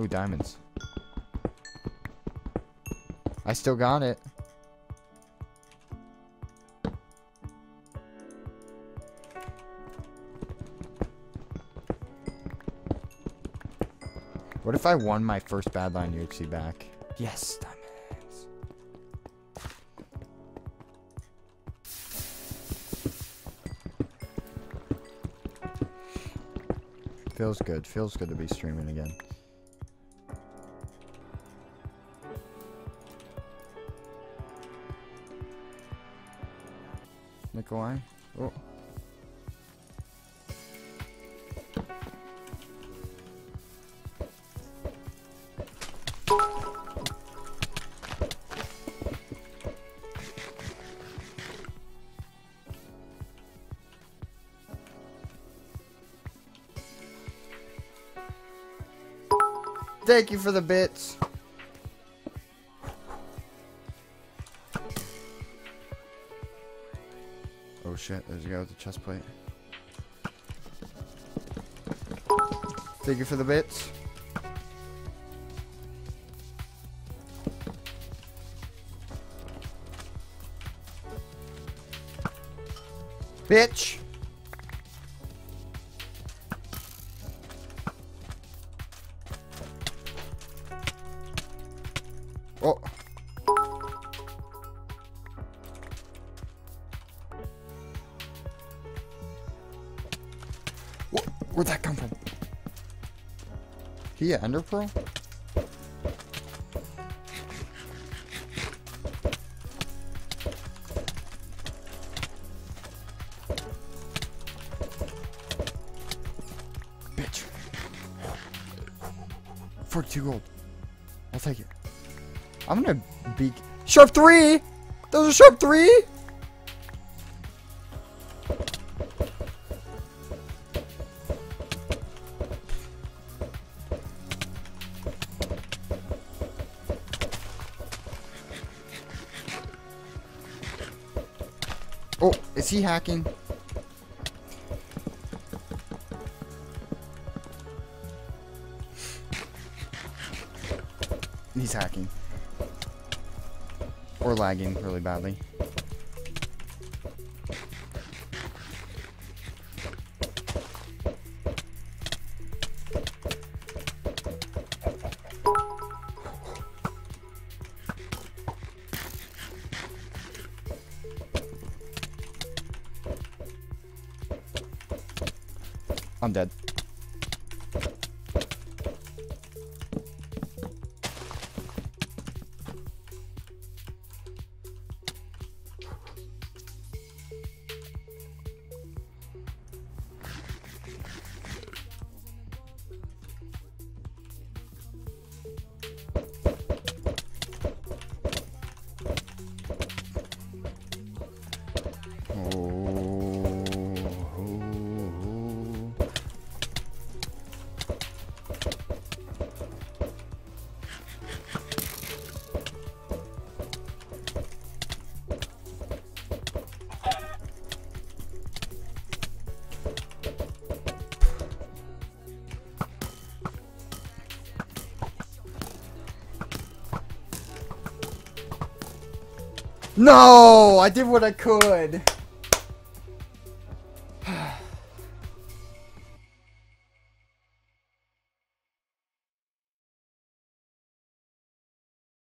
Ooh, diamonds. I still got it. What if I won my first Badlion UHC back? Yes, diamonds. Feels good. Feels good to be streaming again. Nikolai? Oh. Thank you for the bits. Oh shit, there's a guy with a chest plate. Thank you for the bits. Bitch! Oh. Where'd that come from? He a Ender Pearl? Bitch. 42 gold. I'll take it. I'm gonna be sharp three. Those are sharp three. Oh, is he hacking? He's hacking. Or lagging really badly. I'm dead. No, I did what I could.